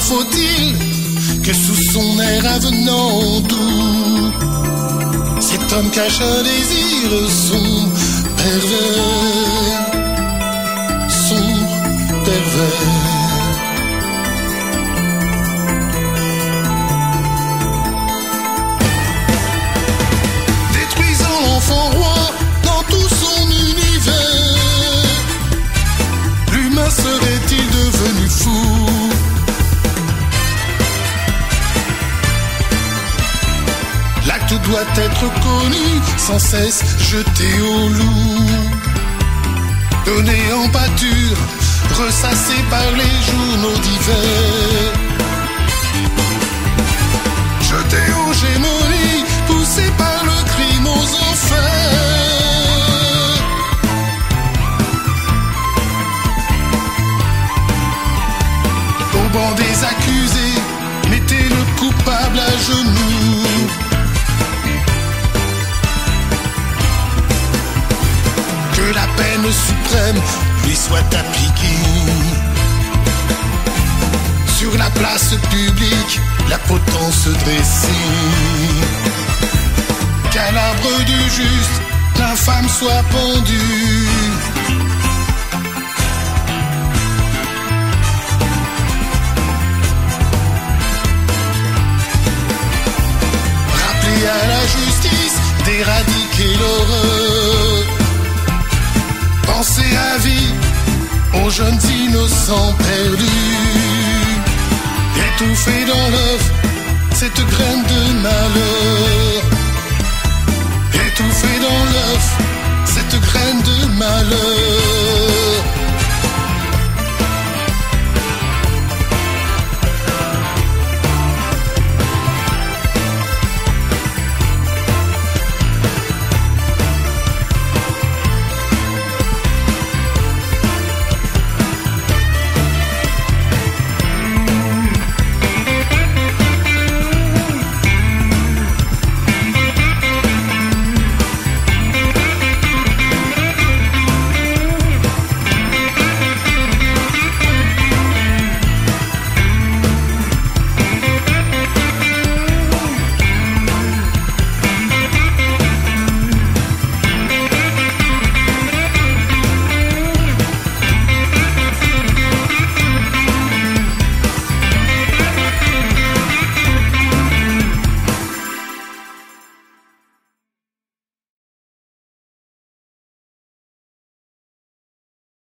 faut-il que sous son air avenant doux, cet homme cache un désir sombre, pervers, sombre, pervers. Détruisant l'enfant roi dans tout son univers, l'humain serait-il devenu fou? Doit être connu, sans cesse jeté au loup. Donné en pâture, ressassé par les journaux d'hiver. Jeté aux gémonies, poussé par le crime aux enfers. Au banc des accusés, mettez le coupable à genoux. Suprême lui soit appliquée. Sur la place publique, la potence dressée. Qu'à l'arbre du juste, l'infâme soit pendue. Rappeler à la justice d'éradiquer l'horreur. À vie aux jeunes innocents perdus. Étouffer dans l'œuf